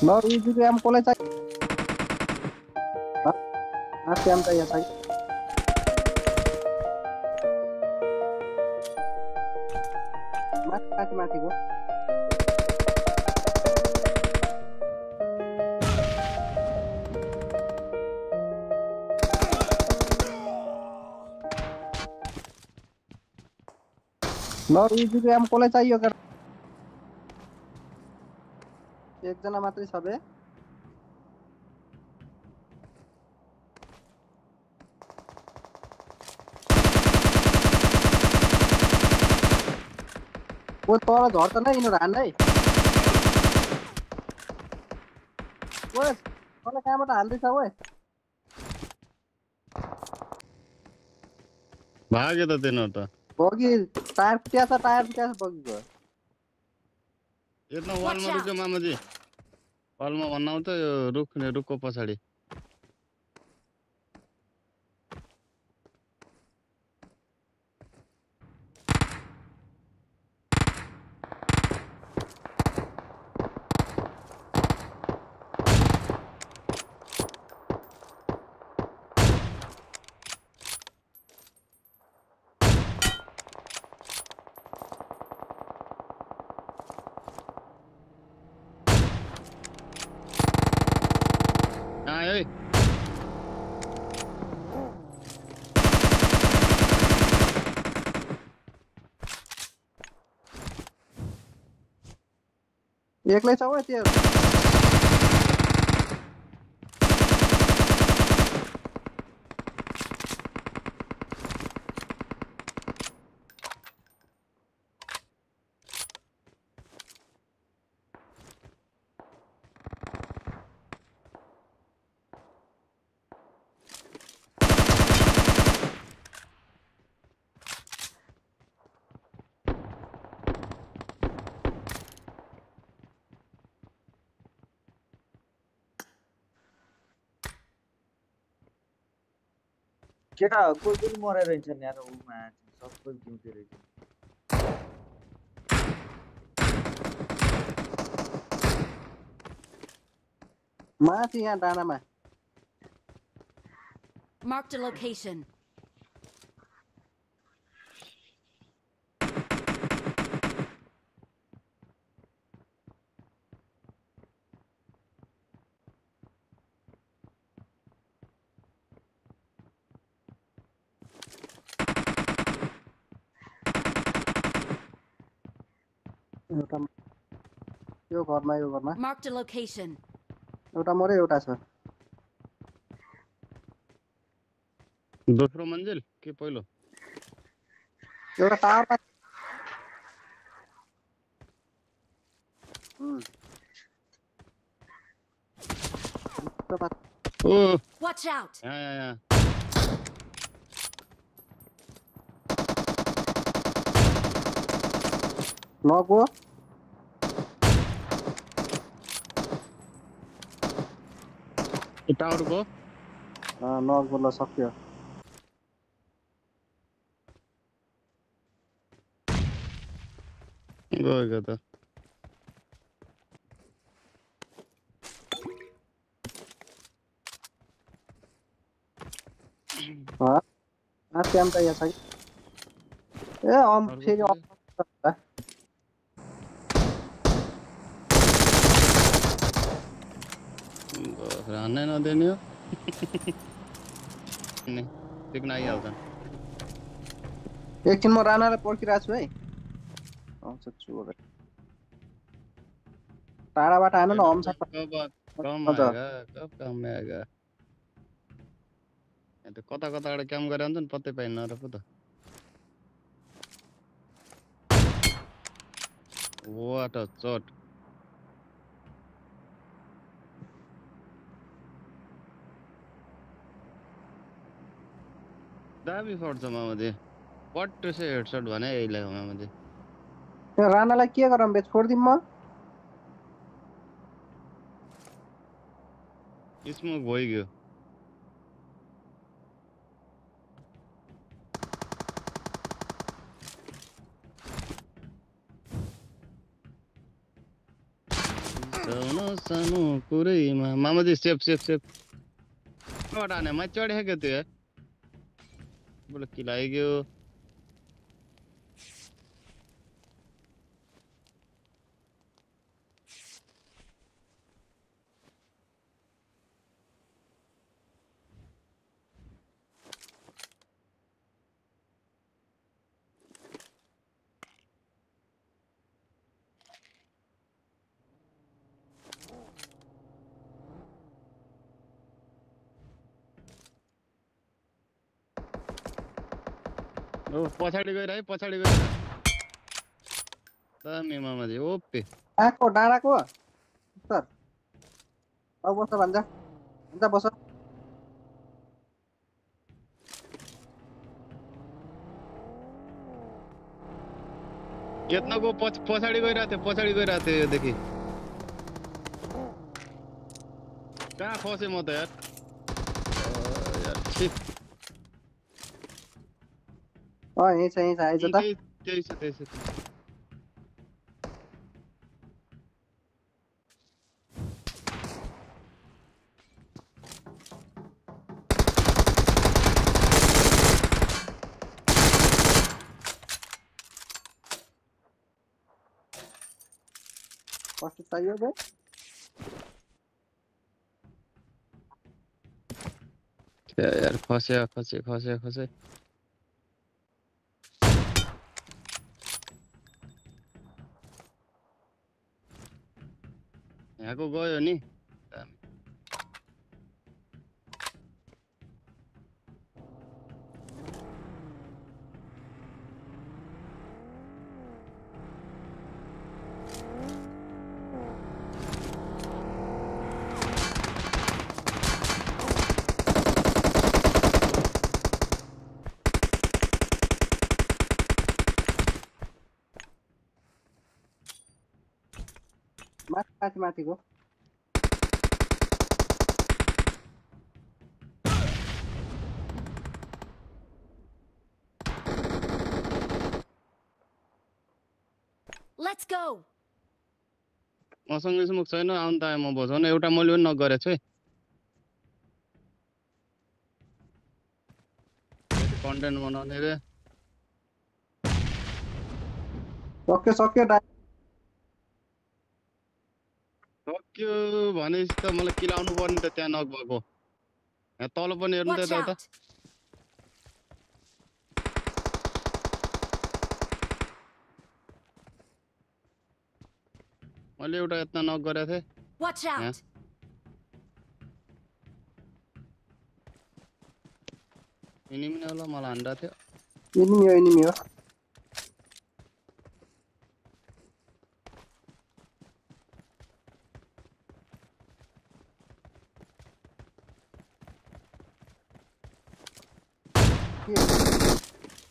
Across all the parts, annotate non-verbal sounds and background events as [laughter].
baru juga yang boleh saya nanti yang saya saya masih masih masih kok baru juga yang boleh saya kan कसलाई चाहियो कर एकजना मात्रै छ बे ओ तल झर्छ नै यिनीहरू हान्दै ओए तल कहाँबाट हान्दैछ ओए भाग्यो त तिनीहरू त बगी टायर फुट्या छ टायर फुट्या छ बगीको यता वालमा रुक्यो मामाजी वालमा भन्न आउँछ यो रुख नि रुखको पछाडि। एक्लै छ ओए केटा कोही पनि मरेर रहेछन् यार उमा सबै जिउँदो रहेछ माथि यहाँ डाँडामा Marked a location. एउटा यो घरमा यो घरमा। Marked a location. एउटा मऱ्यो एउटा छ। दोस्रो मन्जिल के पहिलो? एउटा टावरमा उम्। त्यो माथि- ओ। Watch out! यहाँ यहाँ यहाँ नगो यो टावरको नगो ल सक्यो गएको त माथि आम त यहाँ छ कि। ए अर्को फेरि बस, हान्नै नदिने हो। नि टिप्न आइहाल्छ एकछिन म रानालाई पर्खिरहेको छु है आउँछ चोर टाढाबाट हान न अम छ कब कम। आएगा? कब काम में आएगा? यहाँ त कता कताबाट काम गरेर हुन्छ नि पत्तै पाइन्न र पो त वाट अ चट। दामी पर्छ मामाजी। पट्टो चाहिँ हेडसट भने यहीलाई हो मामाजी। त्यो रानालाई के गरौँ बे छोडिदिउँ म स्मोक भइगयो सानो सानो कुरैमा मामाजी सेफ़ सेफ़ सेफ़ हाने माथि चढेको क्या त्यो यार बल्ल पछाडि गएर है पछाडि गएर दामी मामाजी ओपे आएको डाँडाको सर अब बस भन्छ भन्छ बस केतनको पछि पछाडि गइरहेको थियो पछाडि गइरहेको थियो योदेखि कहाँ फसेँ म त यार? अँ, यार छी अँ यहीँ छ यहीँ छ आइज़ त त्यही त्यही छ त्यही छ कस्तो चाहियो बे क्या यार खस्यो खस्यो खस्यो खस्यो यहाँको गयो नि दामी। माथि माथि माथिको Let's go. मसँग स्मुक छैन आउनु त आएँ म बजाउन एउटा मैले पनि नगरेको छु है कन्टेन्ट बनाउने रे। सक्यो सक्यो सक्यो भनेपछि त मलाई किलाउनु पर्ने त त्यहाँ नक भएको तल पनि हेर्नु त यता। मैले एउटा यता नक गरेको थिएँ। एनिमी होला मलाई हान्दा थियो। एनिमी हो एनिमी हो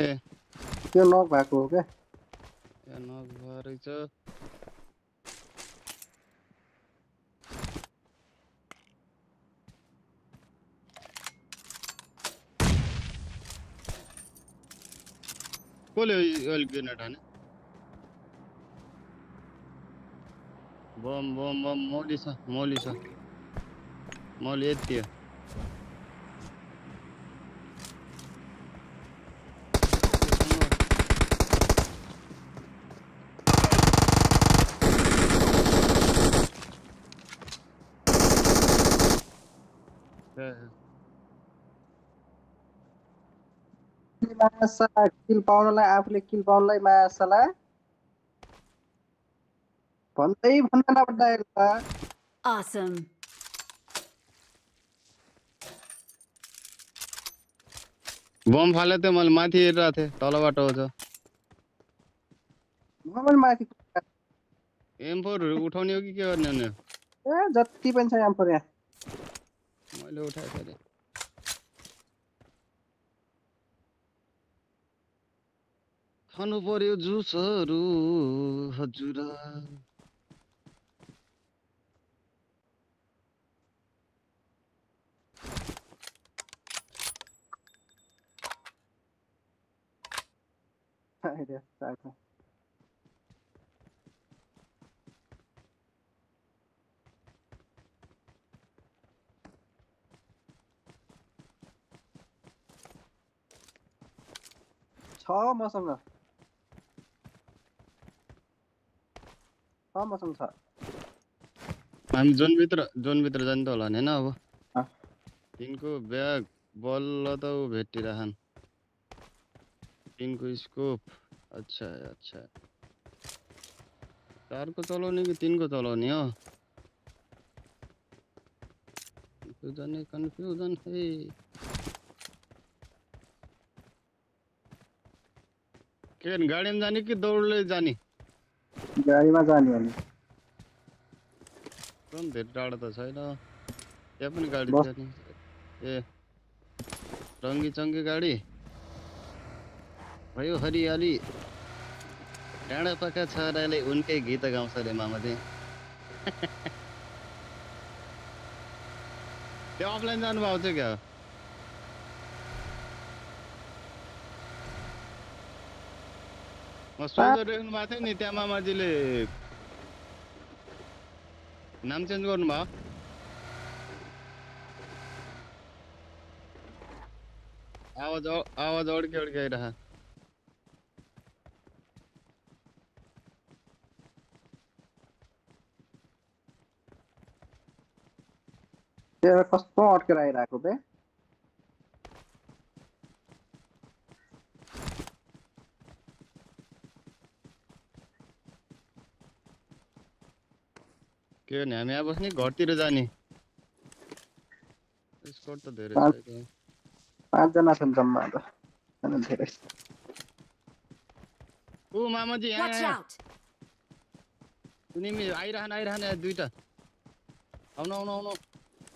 ए त्यो नक भएको हो क्या? त्यहाँ नक भयो रहेछ। कसले ग्रेनेड हाने? बम बम बम, मौली छ मौली छ। मौली यति हो। मायासा किल पाउनलाई आफूले किल पाउनलाई मायासाला भन्दै भन्न नपर्दा Awesome. बम फाले थियो मैले माथि हेरिरहेको थिएँ तलबाट आउँछ म पनि माथि एम फोरहरू उठाउने हो कि के गर्ने हो नि ए जति पनि छ यहाँ यहाँ। मैले उठाएको थिएँ खानु पर्यो जुसहरू हजुर। [laughs] छ मसँग। मसँग छ हामी जोनभित्र जोनभित्र जाने त होला नि होइन अब। तिनको ब्याग बल्ल त ऊ भेटिरहन् तिनको स्कोप अच्छा अच्छा चारको चलाउने कि तिनको चलाउने हो कन्फ्युजन कन्फ्युजन है के गाडीमा जाने कि दौडले जाने गाडीमा जाने भने एकदम धेरै टाढो त छैन। त्यहाँ पनि गाडी। छ नि ए रङ्गी चङ्गी गाडी। भयो हरियाली। डाँडा पका छोराले उनकै गीत गाउँछ अरे मामाले। [laughs] त्यो अफलाइन जानुभएको थियो क्या? सोचिरहेको भएको थियो नि नाम चेन्ज गर्नुभयो आवाज़ आवाज़ अड्के अड्के आइरह कस्तो अड्केर आइरहेको बे के भने हामी अब घरतिर जाने। स्कोर त धेरै। छ। पाँचजना छन् जम्मा त होइन धेरै ऊ मामाजी यहाँ Watch यहाँ out! तिमी आइरहन आइरहन यहाँ दुइटा आउनु आउनु आउनु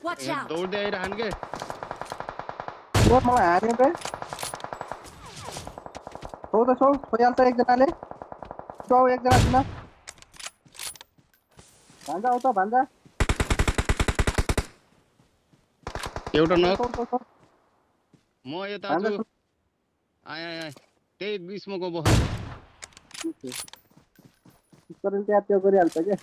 Watch यहाँ out! दौड्दै आइरहन के। ओ मलाई छौ त एकजनाले छौ एकजना भान्जा आउँछ भान्जा एउटा छौ। म यता छु। आए आए त्यही बिचमा गो बस्नु त्यसरी त्यहाँ त्यो गरिहाल्छ क्या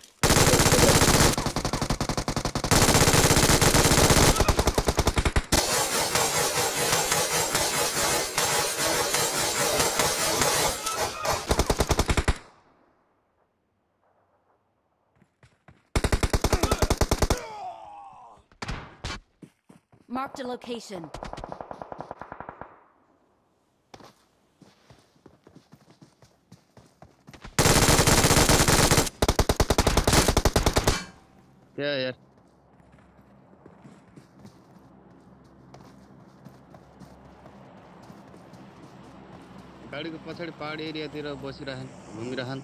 Marked a location. त्यहाँ यार गाडीको पछाडि पहाड एरियातिर बसिरहन् घुमिरहन्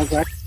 Mozart.